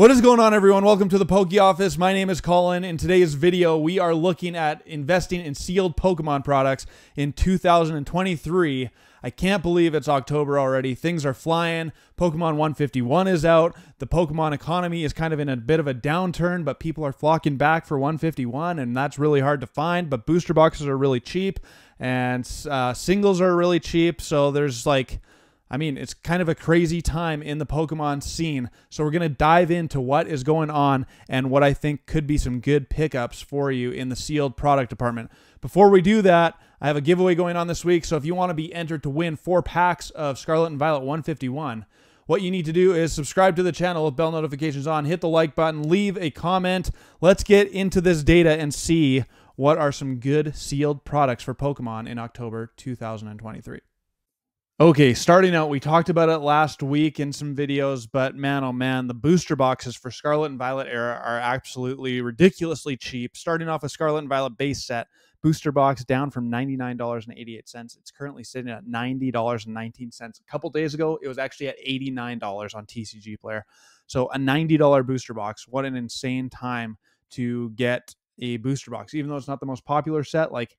What is going on, everyone? Welcome to the Poke Office. My name is Colin. In today's video, we are looking at investing in sealed Pokemon products in 2023. I can't believe it's October already. Things are flying. Pokemon 151 is out. The Pokemon economy is kind of in a bit of a downturn, but people are flocking back for 151, and that's really hard to find. But booster boxes are really cheap, and uh, singles are really cheap. So there's like I mean, it's kind of a crazy time in the Pokemon scene. So we're going to dive into what is going on and what I think could be some good pickups for you in the sealed product department. Before we do that, I have a giveaway going on this week. So if you want to be entered to win four packs of Scarlet and Violet 151, what you need to do is subscribe to the channel with bell notifications on, hit the like button, leave a comment. Let's get into this data and see what are some good sealed products for Pokemon in October 2023. Okay, starting out, we talked about it last week in some videos, but man, oh man, the booster boxes for Scarlet and Violet era are absolutely ridiculously cheap. Starting off a Scarlet and Violet base set, booster box down from $99.88. It's currently sitting at $90.19. A couple days ago, it was actually at $89 on TCG Player. So a $90 booster box. What an insane time to get a booster box. Even though it's not the most popular set, like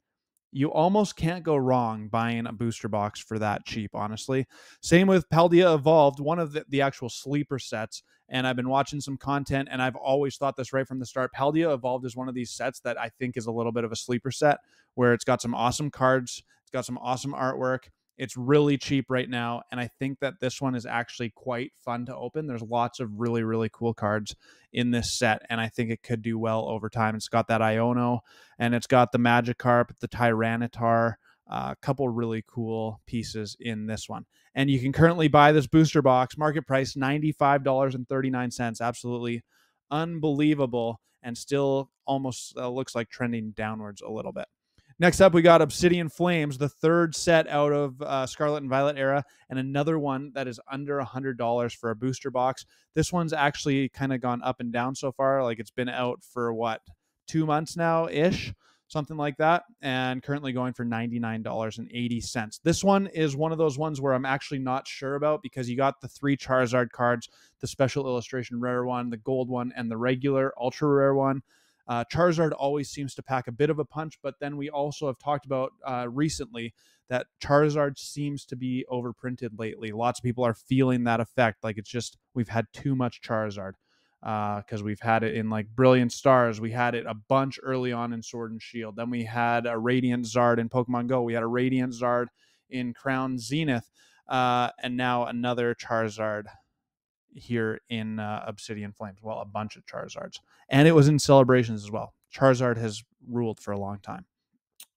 you almost can't go wrong buying a booster box for that cheap, honestly. Same with Paldea Evolved, one of the, the actual sleeper sets. And I've been watching some content, and I've always thought this right from the start. Paldea Evolved is one of these sets that I think is a little bit of a sleeper set where it's got some awesome cards, it's got some awesome artwork, it's really cheap right now, and I think that this one is actually quite fun to open. There's lots of really, really cool cards in this set, and I think it could do well over time. It's got that Iono, and it's got the Magikarp, the Tyranitar, a uh, couple really cool pieces in this one. And you can currently buy this booster box, market price $95.39. Absolutely unbelievable, and still almost uh, looks like trending downwards a little bit. Next up, we got Obsidian Flames, the third set out of uh, Scarlet and Violet era, and another one that is under a $100 for a booster box. This one's actually kind of gone up and down so far. Like it's been out for what, two months now ish, something like that, and currently going for $99.80. This one is one of those ones where I'm actually not sure about because you got the three Charizard cards the special illustration rare one, the gold one, and the regular ultra rare one. Uh, Charizard always seems to pack a bit of a punch, but then we also have talked about uh, recently that Charizard seems to be overprinted lately. Lots of people are feeling that effect. Like it's just, we've had too much Charizard because uh, we've had it in like Brilliant Stars. We had it a bunch early on in Sword and Shield. Then we had a Radiant Zard in Pokemon Go. We had a Radiant Zard in Crown Zenith. Uh, and now another Charizard here in uh, Obsidian Flames. Well, a bunch of Charizards. And it was in celebrations as well. Charizard has ruled for a long time.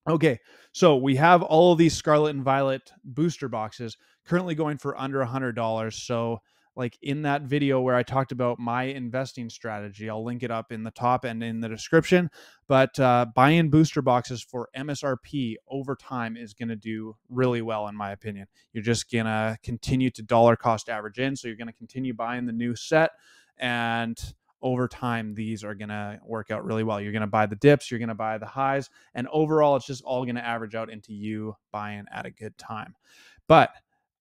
Okay, so we have all of these Scarlet and Violet booster boxes currently going for under a $100. So like in that video where I talked about my investing strategy. I'll link it up in the top and in the description. But uh, buying booster boxes for MSRP over time is going to do really well, in my opinion. You're just going to continue to dollar cost average in. So you're going to continue buying the new set. And over time, these are going to work out really well. You're going to buy the dips, you're going to buy the highs. And overall, it's just all going to average out into you buying at a good time. But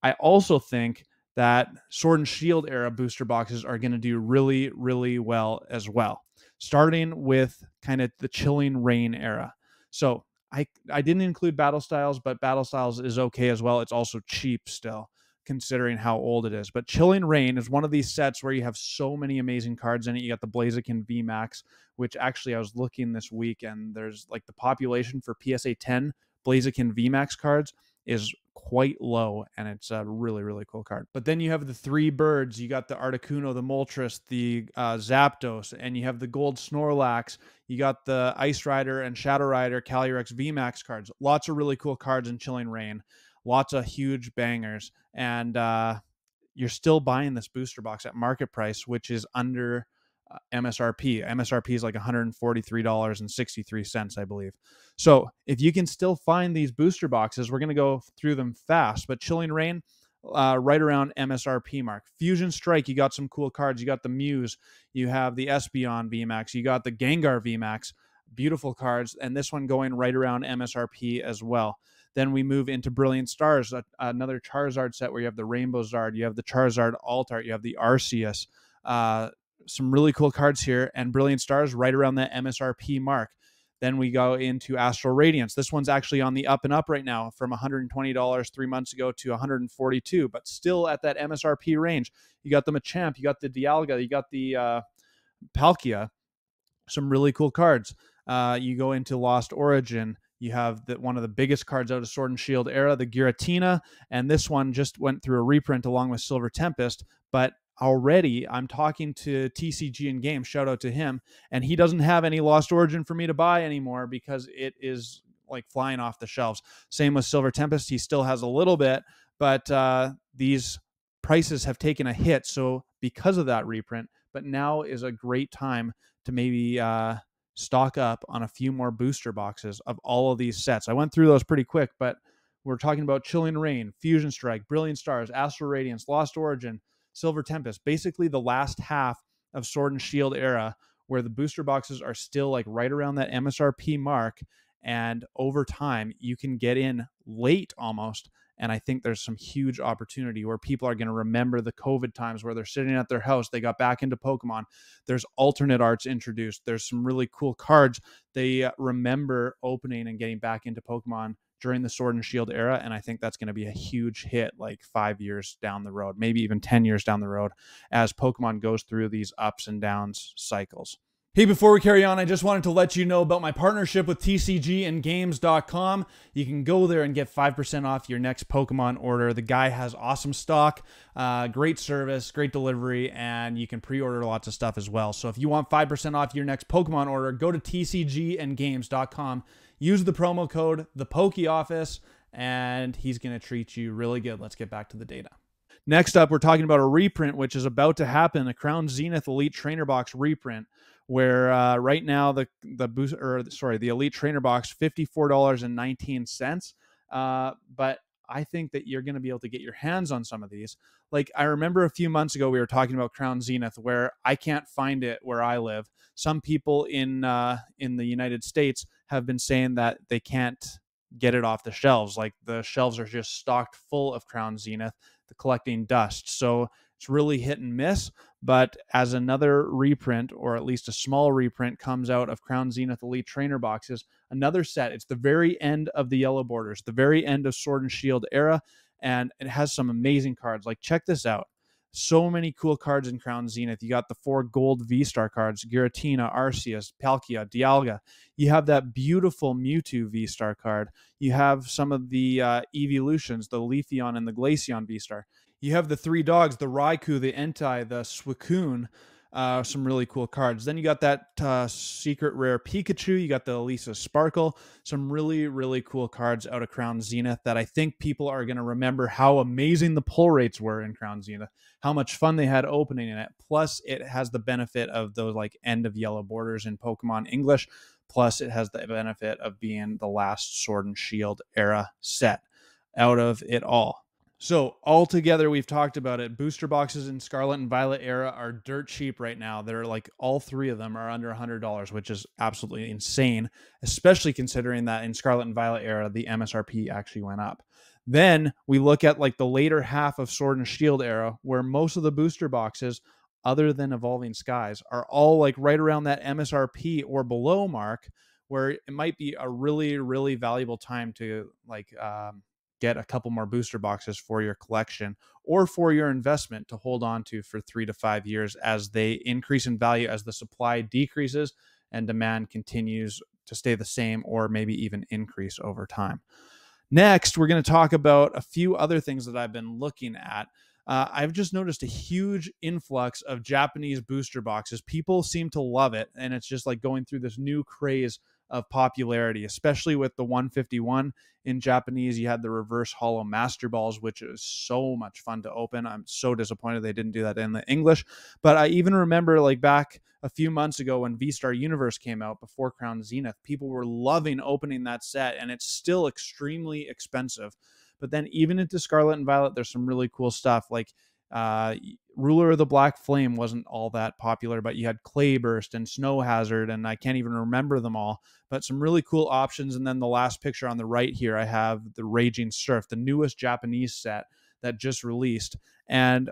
I also think that Sword and Shield era booster boxes are going to do really, really well as well, starting with kind of the Chilling Reign era. So I, I didn't include Battle Styles, but Battle Styles is okay as well. It's also cheap still, considering how old it is. But Chilling Reign is one of these sets where you have so many amazing cards in it. You got the Blaziken VMAX, which actually I was looking this week, and there's like the population for PSA 10 Blaziken VMAX cards is quite low and it's a really really cool card but then you have the three birds you got the articuno the moltres the uh, zapdos and you have the gold snorlax you got the ice rider and shadow rider calyrex vmax cards lots of really cool cards in chilling Reign. lots of huge bangers and uh, you're still buying this booster box at market price which is under MSRP. MSRP is like $143.63, I believe. So if you can still find these booster boxes, we're going to go through them fast. But Chilling Reign, uh, right around MSRP mark. Fusion Strike, you got some cool cards. You got the Muse, you have the Espeon VMAX, you got the Gengar VMAX. Beautiful cards. And this one going right around MSRP as well. Then we move into Brilliant Stars, another Charizard set where you have the Rainbow Zard, you have the Charizard Alt Art, you have the Arceus. Uh, some really cool cards here, and Brilliant Stars right around that MSRP mark. Then we go into Astral Radiance. This one's actually on the up and up right now from $120 three months ago to 142, but still at that MSRP range. You got the Machamp, you got the Dialga, you got the uh, Palkia. Some really cool cards. Uh, you go into Lost Origin. You have the, one of the biggest cards out of Sword and Shield era, the Giratina, and this one just went through a reprint along with Silver Tempest. But already I'm talking to TCG and Games, shout out to him, and he doesn't have any Lost Origin for me to buy anymore because it is like flying off the shelves. Same with Silver Tempest, he still has a little bit, but uh, these prices have taken a hit. So because of that reprint, but now is a great time to maybe uh, stock up on a few more booster boxes of all of these sets. I went through those pretty quick, but we're talking about Chilling Reign, Fusion Strike, Brilliant Stars, Astral Radiance, Lost Origin, Silver Tempest, basically the last half of Sword and Shield era, where the booster boxes are still like right around that MSRP mark. And over time, you can get in late almost. And I think there's some huge opportunity where people are going to remember the COVID times where they're sitting at their house. They got back into Pokemon. There's alternate arts introduced. There's some really cool cards they uh, remember opening and getting back into Pokemon during the Sword and Shield era. And I think that's going to be a huge hit like five years down the road, maybe even 10 years down the road as Pokemon goes through these ups and downs cycles. Hey, before we carry on, I just wanted to let you know about my partnership with TCG and Games.com. You can go there and get 5% off your next Pokemon order. The guy has awesome stock, uh, great service, great delivery, and you can pre order lots of stuff as well. So if you want 5% off your next Pokemon order, go to TCGandgames.com use the promo code the Poke Office, and he's going to treat you really good. Let's get back to the data. Next up, we're talking about a reprint which is about to happen, a Crown Zenith Elite Trainer Box reprint, where uh, right now the the boost or sorry the Elite Trainer Box fifty four dollars and nineteen cents, uh, but I think that you're going to be able to get your hands on some of these. Like I remember a few months ago we were talking about Crown Zenith, where I can't find it where I live. Some people in uh, in the United States have been saying that they can't get it off the shelves. Like the shelves are just stocked full of Crown Zenith, the collecting dust. So it's really hit and miss. But as another reprint, or at least a small reprint, comes out of Crown Zenith Elite Trainer boxes, another set. It's the very end of the Yellow Borders, the very end of Sword and Shield era, and it has some amazing cards. Like check this out. So many cool cards in Crown Zenith. You got the four gold V Star cards Giratina, Arceus, Palkia, Dialga. You have that beautiful Mewtwo V Star card. You have some of the uh, evolutions, the Leafeon and the Glaceon V Star. You have the three dogs, the Raikou, the Entei, the Suicune. Uh, some really cool cards. Then you got that uh, secret rare Pikachu. You got the Elesa Sparkle. Some really, really cool cards out of Crown Zenith that I think people are going to remember how amazing the pull rates were in Crown Zenith, how much fun they had opening in it. Plus, it has the benefit of those like end of yellow borders in Pokemon English. Plus, it has the benefit of being the last Sword and Shield era set out of it all. So altogether, we've talked about it. Booster boxes in Scarlet and Violet era are dirt cheap right now. They're like all three of them are under hundred dollars, which is absolutely insane, especially considering that in Scarlet and Violet era the MSRP actually went up. Then we look at like the later half of Sword and Shield era, where most of the booster boxes, other than Evolving Skies, are all like right around that MSRP or below mark, where it might be a really, really valuable time to like um, get a couple more booster boxes for your collection or for your investment to hold on to for three to five years as they increase in value as the supply decreases and demand continues to stay the same or maybe even increase over time. Next, we're going to talk about a few other things that I've been looking at. Uh, I've just noticed a huge influx of Japanese booster boxes. People seem to love it, and it's just like going through this new craze of popularity, especially with the 151 in Japanese. You had the reverse holo master balls, which is so much fun to open. I'm so disappointed they didn't do that in the English. But I even remember like back a few months ago when V Star Universe came out before Crown Zenith, people were loving opening that set, and it's still extremely expensive. But then even into Scarlet and Violet, there's some really cool stuff like uh, Ruler of the Black Flame wasn't all that popular, but you had Clayburst and Snow Hazard, and I can't even remember them all. But some really cool options. And then the last picture on the right here, I have the Raging Surf, the newest Japanese set that just released. And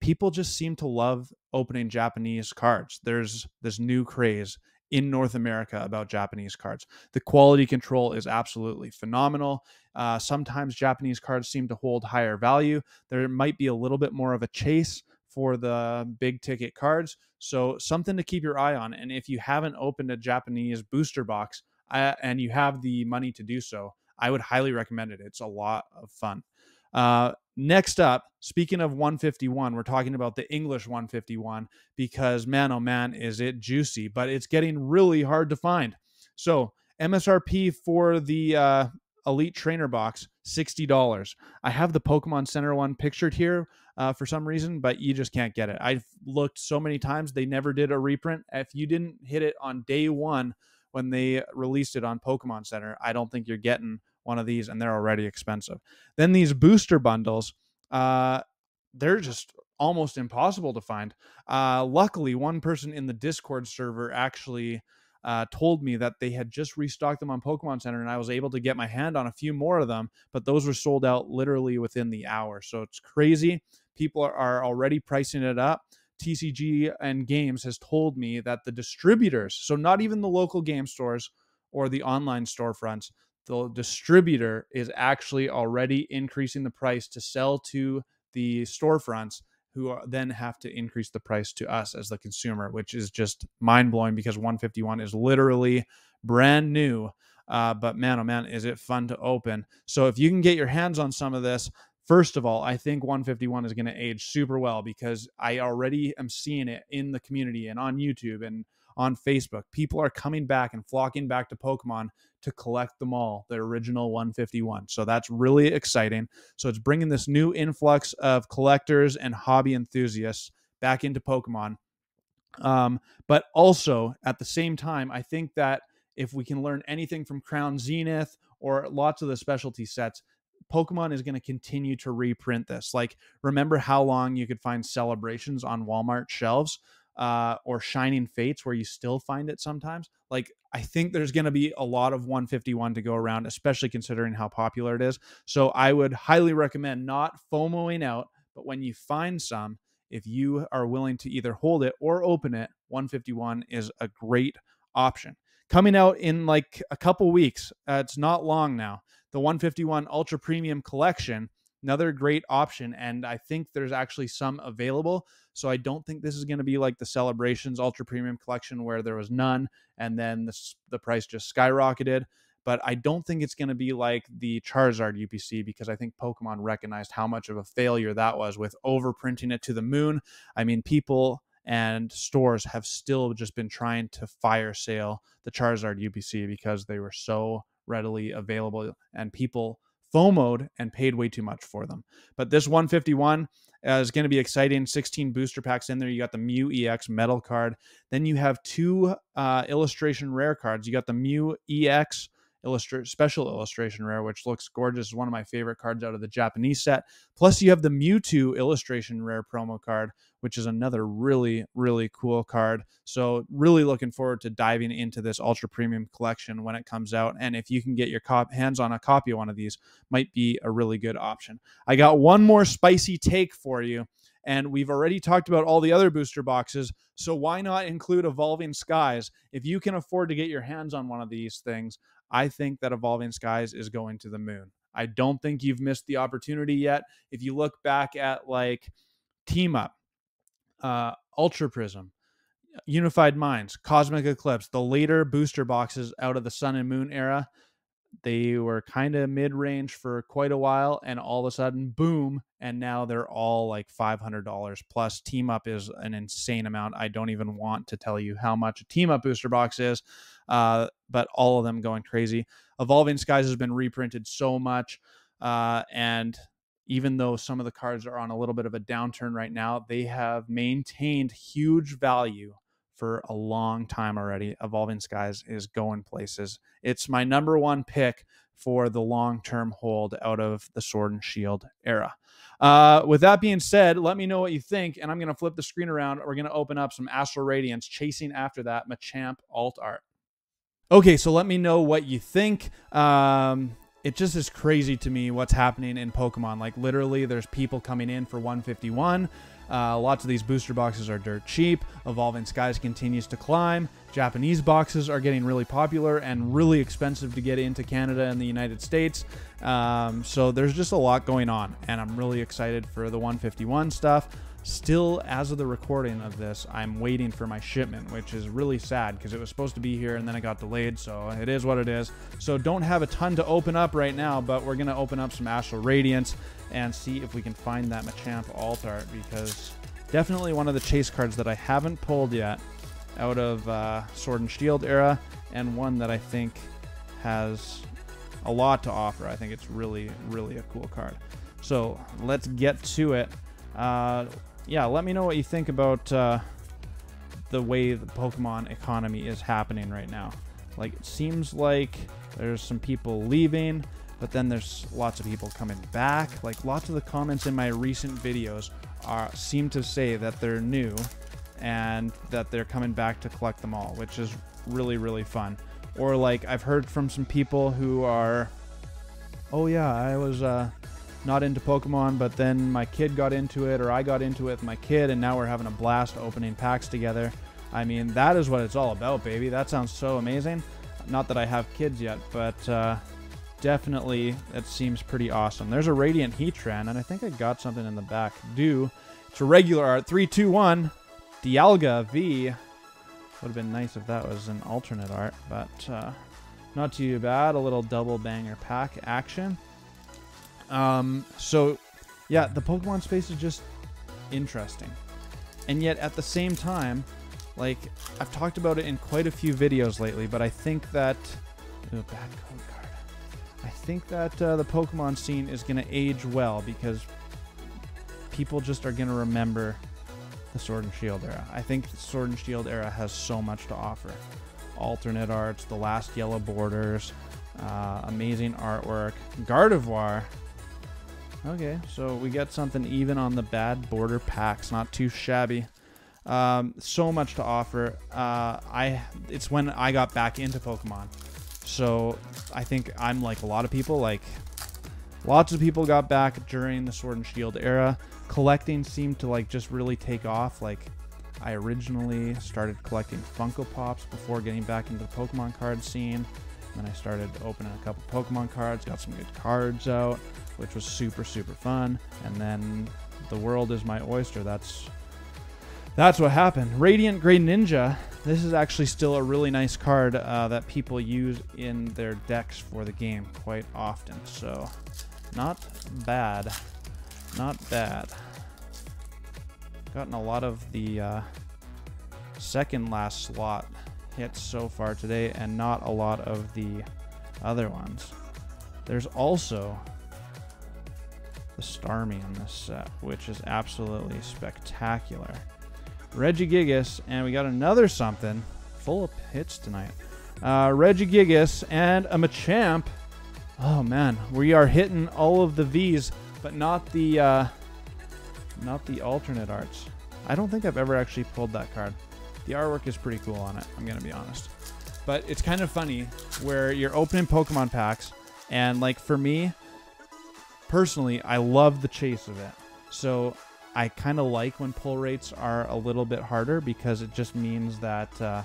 people just seem to love opening Japanese cards. There's this new craze in North America about Japanese cards. The quality control is absolutely phenomenal. Uh, sometimes Japanese cards seem to hold higher value. There might be a little bit more of a chase for the big ticket cards. So, something to keep your eye on. And if you haven't opened a Japanese booster box uh, and you have the money to do so, I would highly recommend it. It's a lot of fun. Uh, next up, speaking of 151, we're talking about the English 151 because man, oh man, is it juicy, but it's getting really hard to find. So, MSRP for the uh, Elite Trainer box, $60. I have the Pokemon Center one pictured here uh, for some reason, but you just can't get it. I've looked so many times, they never did a reprint. If you didn't hit it on day one when they released it on Pokemon Center, I don't think you're getting one of these, and they're already expensive. Then these booster bundles, uh, they're just almost impossible to find. Uh, luckily, one person in the Discord server actually uh, told me that they had just restocked them on Pokemon Center, and I was able to get my hand on a few more of them, but those were sold out literally within the hour. So it's crazy. People are, are already pricing it up. TCG and Games has told me that the distributors, so not even the local game stores or the online storefronts, the distributor is actually already increasing the price to sell to the storefronts who then have to increase the price to us as the consumer, which is just mind blowing because 151 is literally brand new. Uh, but man, oh man, is it fun to open. So if you can get your hands on some of this, first of all, I think 151 is going to age super well because I already am seeing it in the community and on YouTube and on Facebook. People are coming back and flocking back to Pokemon to collect them all, the original 151. So that's really exciting. So it's bringing this new influx of collectors and hobby enthusiasts back into Pokemon. Um, but also at the same time, I think that if we can learn anything from Crown Zenith or lots of the specialty sets, Pokemon is going to continue to reprint this. Like, remember how long you could find celebrations on Walmart shelves? Uh, or Shining Fates, where you still find it sometimes. Like, I think there's going to be a lot of 151 to go around, especially considering how popular it is. So, I would highly recommend not FOMOing out, but when you find some, if you are willing to either hold it or open it, 151 is a great option. Coming out in like a couple weeks, uh, it's not long now. The 151 Ultra Premium Collection another great option. And I think there's actually some available. So I don't think this is going to be like the Celebrations Ultra Premium Collection where there was none and then the, the price just skyrocketed. But I don't think it's going to be like the Charizard UPC because I think Pokemon recognized how much of a failure that was with overprinting it to the moon. I mean, people and stores have still just been trying to fire sale the Charizard UPC because they were so readily available and people FOMOed and paid way too much for them. But this 151 is going to be exciting. 16 booster packs in there. You got the Mew EX metal card. Then you have two uh, illustration rare cards. You got the Mew EX illustra- special illustration rare, which looks gorgeous. One of my favorite cards out of the Japanese set. Plus, you have the Mewtwo illustration rare promo card, which is another really, really cool card. So, really looking forward to diving into this ultra premium collection when it comes out. And if you can get your cop- hands on a copy of one of these, might be a really good option. I got one more spicy take for you. And we've already talked about all the other booster boxes. So why not include Evolving Skies? If you can afford to get your hands on one of these things, I think that Evolving Skies is going to the moon. I don't think you've missed the opportunity yet. If you look back at like Team Up, uh, Ultra Prism, Unified Minds, Cosmic Eclipse, the later booster boxes out of the Sun and Moon era, they were kind of mid range for quite a while, and all of a sudden, boom, and now they're all like $500 plus. Team Up is an insane amount. I don't even want to tell you how much a Team Up booster box is, uh, but all of them going crazy. Evolving Skies has been reprinted so much, uh, and even though some of the cards are on a little bit of a downturn right now, they have maintained huge value for a long time already. Evolving Skies is going places. It's my number one pick for the long term hold out of the Sword and Shield era. Uh, with that being said, let me know what you think, and I'm going to flip the screen around. We're going to open up some Astral Radiance, chasing after that Machamp alt art. Okay, so let me know what you think. Um, it just is crazy to me what's happening in Pokemon. Like literally, there's people coming in for 151. Uh, lots of these booster boxes are dirt cheap. Evolving Skies continues to climb. Japanese boxes are getting really popular and really expensive to get into Canada and the United States. Um, so there's just a lot going on, and I'm really excited for the 151 stuff. Still, as of the recording of this, I'm waiting for my shipment, which is really sad because it was supposed to be here and then it got delayed. So it is what it is. So don't have a ton to open up right now, but we're gonna open up some Astral Radiance and see if we can find that Machamp alt art because definitely one of the chase cards that I haven't pulled yet out of uh, Sword and Shield era, and one that I think has a lot to offer. I think it's really, really a cool card. So let's get to it. Uh, yeah, let me know what you think about uh, the way the Pokemon economy is happening right now. Like, it seems like there's some people leaving, but then there's lots of people coming back. Like, lots of the comments in my recent videos are seem to say that they're new and that they're coming back to collect them all, which is really, really fun. Or, like, I've heard from some people who are, oh, yeah, I was, uh, not into Pokemon, but then my kid got into it, or I got into it with my kid, and now we're having a blast opening packs together. I mean, that is what it's all about, baby. That sounds so amazing. Not that I have kids yet, but uh, definitely that seems pretty awesome. There's a Radiant Heatran, and I think I got something in the back. Do. It's a regular art. 321, Dialga V. Would have been nice if that was an alternate art, but uh, not too bad. A little double banger pack action. Um, so, yeah, the Pokemon space is just interesting. And yet, at the same time, like, I've talked about it in quite a few videos lately, but I think that. Ooh. I think that uh, the Pokemon scene is going to age well because people just are going to remember the Sword and Shield era. I think the Sword and Shield era has so much to offer. Alternate arts, the last yellow borders, uh, amazing artwork. Gardevoir Okay, so we get something even on the bad border packs. Not too shabby. Um, so much to offer. Uh, I it's when I got back into Pokemon, so I think I'm like a lot of people. Like lots of people got back during the Sword and Shield era. Collecting seemed to like just really take off. Like I originally started collecting Funko Pops before getting back into the Pokemon card scene. Then I started opening a couple Pokemon cards, got some good cards out which was super super fun. And then the world is my oyster. That's that's what happened. Radiant Greninja. This is actually still a really nice card uh, that people use in their decks for the game quite often. So, not bad. Not bad. Gotten a lot of the uh, second last slot hits so far today, and not a lot of the other ones. There's also the Starmie in this set, which is absolutely spectacular. Regigigas, and we got another something full of hits tonight. Uh, Regigigas and a Machamp. Oh man, we are hitting all of the V's, but not the uh, not the alternate arts. I don't think I've ever actually pulled that card. The artwork is pretty cool on it. I'm gonna be honest, but it's kind of funny where you're opening Pokemon packs, and like for me, personally, I love the chase of it. So I kind of like when pull rates are a little bit harder because it just means that uh,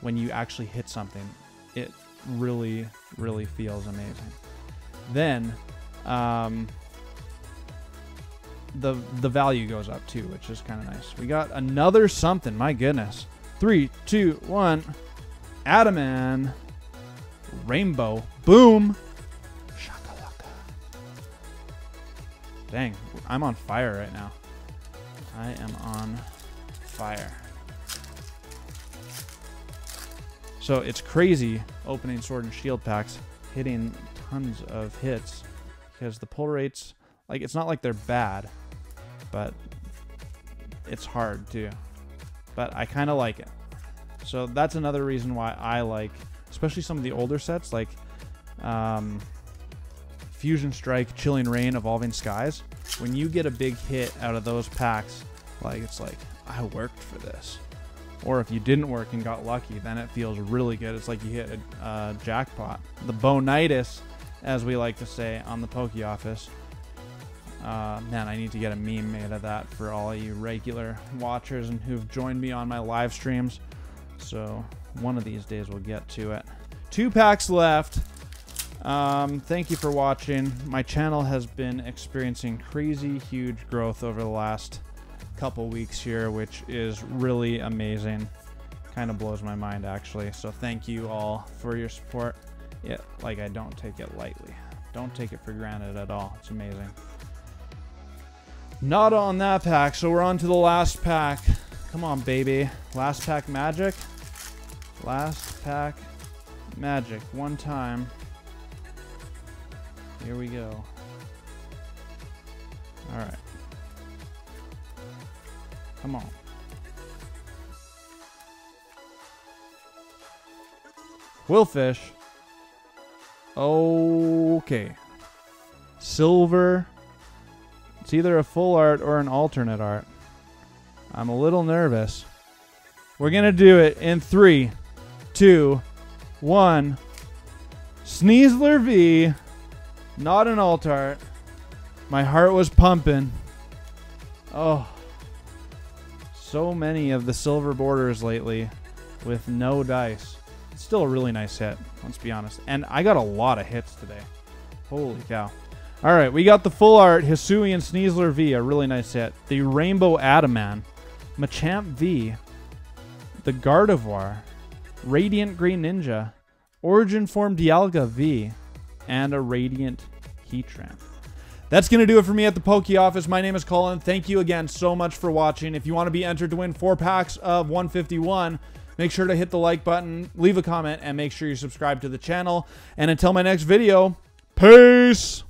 when you actually hit something, it really, really feels amazing. Then um, the the value goes up too, which is kind of nice. We got another something. My goodness. Three, two, one. Adaman. Rainbow. Boom. Dang, I'm on fire right now. I am on fire. So it's crazy opening Sword and Shield packs, hitting tons of hits because the pull rates, like, it's not like they're bad, but it's hard too. But I kind of like it. So that's another reason why I like, especially some of the older sets, like um, Fusion Strike, Chilling Reign, Evolving Skies, when you get a big hit out of those packs, like it's like, I worked for this. Or if you didn't work and got lucky, then it feels really good. It's like you hit a uh, jackpot. The Bonitis, as we like to say on the Poke Office, Uh, man, I need to get a meme made of that for all you regular watchers and who've joined me on my live streams. So one of these days we'll get to it. Two packs left. Um, thank you for watching. My channel has been experiencing crazy huge growth over the last couple weeks here, which is really amazing. Kind of blows my mind actually. So thank you all for your support. Yeah, like I don't take it lightly. Don't take it for granted at all. It's amazing. Not on that pack, so we're on to the last pack. Come on, baby. Last pack magic. Last pack magic. One time. Here we go. Alright. Come on. Qwilfish. Okay. Silver. It's either a full art or an alternate art. I'm a little nervous. We're going to do it in three, two, one. Sneasler V. Not an alt art. My heart was pumping. Oh. So many of the silver borders lately with no dice. It's still a really nice hit, let's be honest. And I got a lot of hits today. Holy cow. All right, we got the full art Hisuian Sneasler V, a really nice hit. The Rainbow Adaman, Machamp V, the Gardevoir, Radiant Greninja, Origin Form Dialga V, and a Radiant Heatran. That's going to do it for me at the Poke Office. My name is Colin. Thank you again so much for watching. If you want to be entered to win four packs of 151, make sure to hit the like button, leave a comment, and make sure you subscribe to the channel. And until my next video, peace!